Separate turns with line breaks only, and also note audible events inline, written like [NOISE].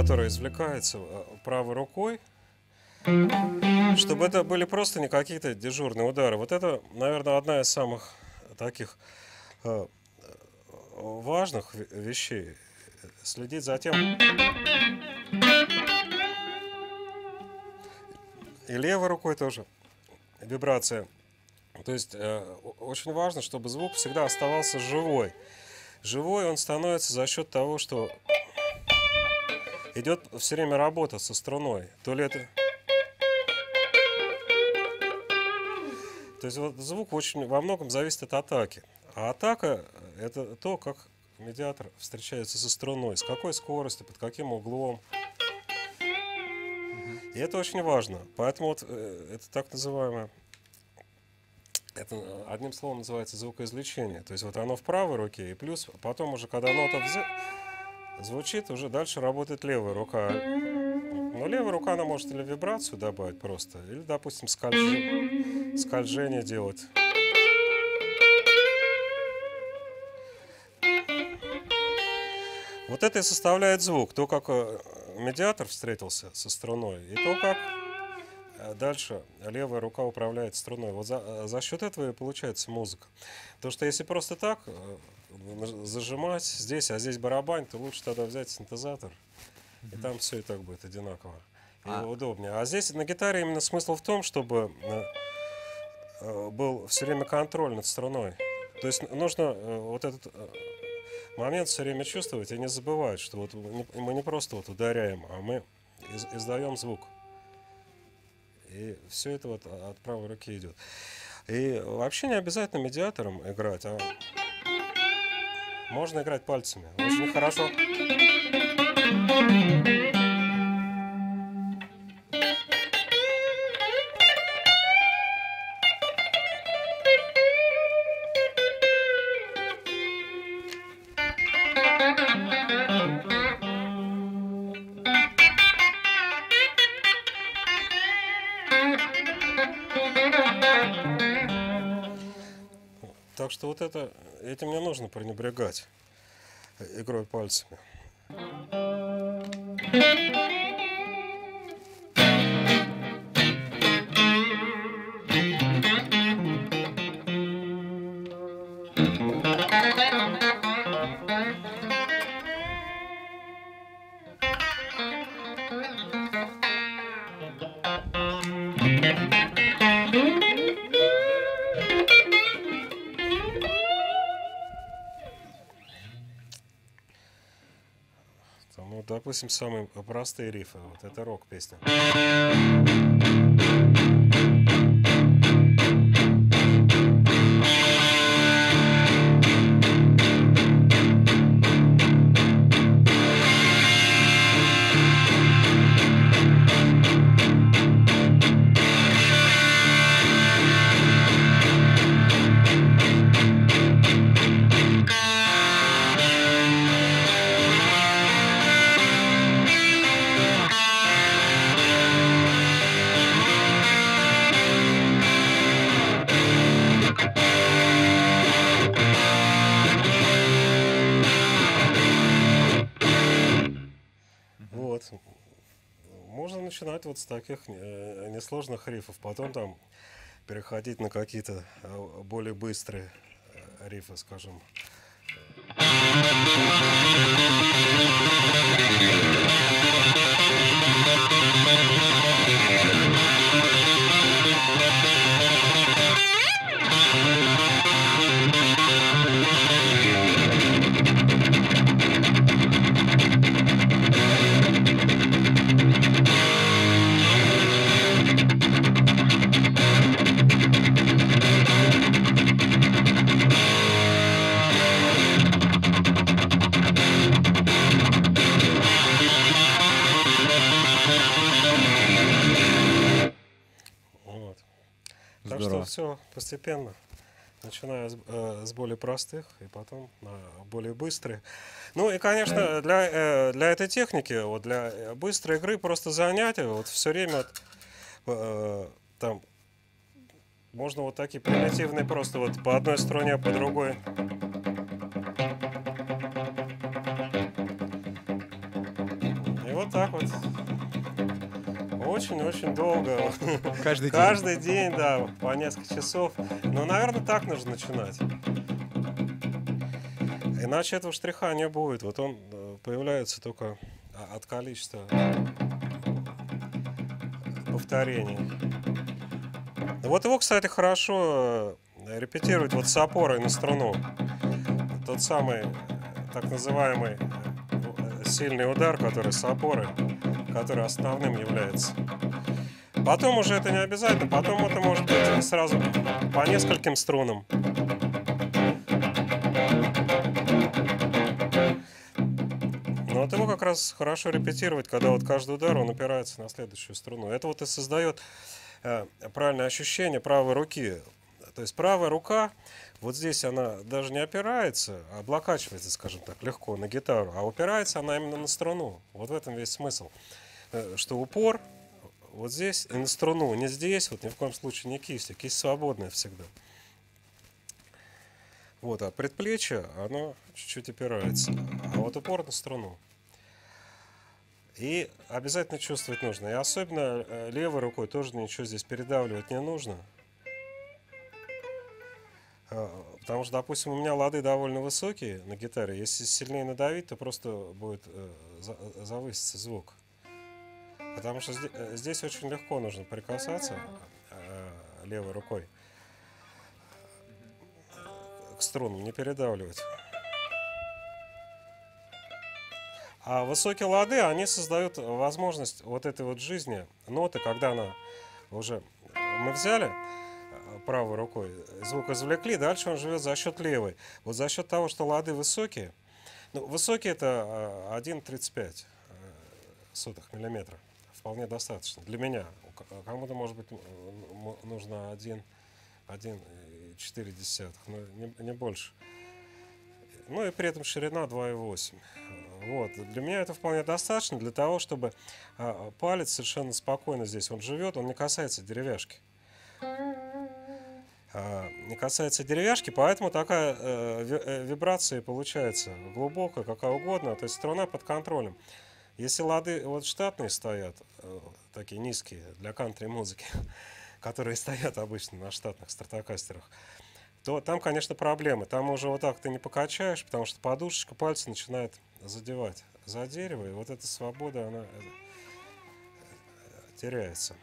который извлекается э, правой рукой, чтобы это были просто не какие-то дежурные удары. Вот это, наверное, одна из самых таких э, важных вещей. Следить за тем... И левой рукой тоже вибрация. То есть э, очень важно, чтобы звук всегда оставался живой. Живой он становится за счет того, что идет все время работа со струной. То ли это... То есть вот звук очень во многом зависит от атаки. А атака – это то, как медиатор встречается со струной, с какой скоростью, под каким углом. И это очень важно. Поэтому вот э, это так называемое, это э, одним словом называется звукоизвлечение. То есть вот оно в правой руке, и плюс потом уже, когда нота вз... звучит, уже дальше работает левая рука. Но левая рука, она может или вибрацию добавить просто, или, допустим, скольж... скольжение делать. Вот это и составляет звук. То, как э, медиатор встретился со струной, и то, как э, дальше левая рука управляет струной. Вот за, э, за счет этого и получается музыка. Потому что если просто так зажимать здесь, а здесь барабань, то лучше тогда взять синтезатор. И там все и так будет одинаково. И а. удобнее. А здесь на гитаре именно смысл в том, чтобы был все время контроль над струной. То есть нужно вот этот момент все время чувствовать и не забывать, что вот мы не просто вот ударяем, а мы из, издаем звук. И все это вот от правой руки идет. И вообще не обязательно медиатором играть, а можно играть пальцами. Очень хорошо. Так что вот это, этим не нужно пренебрегать игрой пальцами. Допустим, самые простые рифы. Вот это рок-песня. Начинать вот с таких э, несложных рифов, потом там переходить на какие-то э, более быстрые э, рифы, скажем. Все постепенно, начиная с, э, с более простых и потом на более быстрые. Ну и, конечно, для, э, для этой техники, вот для э, быстрой игры просто занятия, вот все время э, там можно вот такие примитивные просто вот по одной струне, по другой. И вот так вот очень-очень долго.
Каждый день.
Каждый день, да, по несколько часов. Но, наверное, так нужно начинать. Иначе этого штриха не будет. Вот он э, появляется только от количества повторений. Вот его, кстати, хорошо э, репетировать вот с опорой на струну. Тот самый э, так называемый сильный удар, который с опорой, который основным является. Потом уже это не обязательно, потом это может быть сразу по нескольким струнам. Но вот его как раз хорошо репетировать, когда вот каждый удар, он опирается на следующую струну. Это вот и создает э, правильное ощущение правой руки. То есть правая рука, вот здесь она даже не опирается, а облокачивается, скажем так, легко на гитару, а упирается она именно на струну. Вот в этом весь смысл. Э, что упор вот здесь и на струну, не здесь, вот ни в коем случае не кисть, а кисть свободная всегда. Вот, а предплечье, оно чуть-чуть опирается, а вот упор на струну. И обязательно чувствовать нужно. И особенно э, левой рукой тоже ничего здесь передавливать не нужно. А, потому что, допустим, у меня лады довольно высокие на гитаре. Если сильнее надавить, то просто будет э, завыситься звук. Потому что э, здесь очень легко нужно прикасаться левой рукой к струнам, не передавливать. А высокие лады, они создают возможность вот этой вот жизни, ноты, когда она уже мы взяли э, правой рукой, звук извлекли, дальше он живет за счет левой. Вот за счет того, что лады высокие, ну, высокие это 1,35 э, сотых миллиметра. Вполне достаточно для меня. Кому-то, может быть, нужно 1, 1,4, но не, не больше. Ну и при этом ширина 2,8. Вот. Для меня это вполне достаточно для того, чтобы а, палец совершенно спокойно здесь он живет, он не касается деревяшки. А, не касается деревяшки, поэтому такая э, э, вибрация получается глубокая, какая угодно, то есть струна под контролем. Если лады вот штатные стоят, э, такие низкие для кантри-музыки, [LAUGHS] которые стоят обычно на штатных стратокастерах, то там, конечно, проблемы. Там уже вот так ты не покачаешь, потому что подушечка пальца начинает задевать за дерево, и вот эта свобода, она теряется.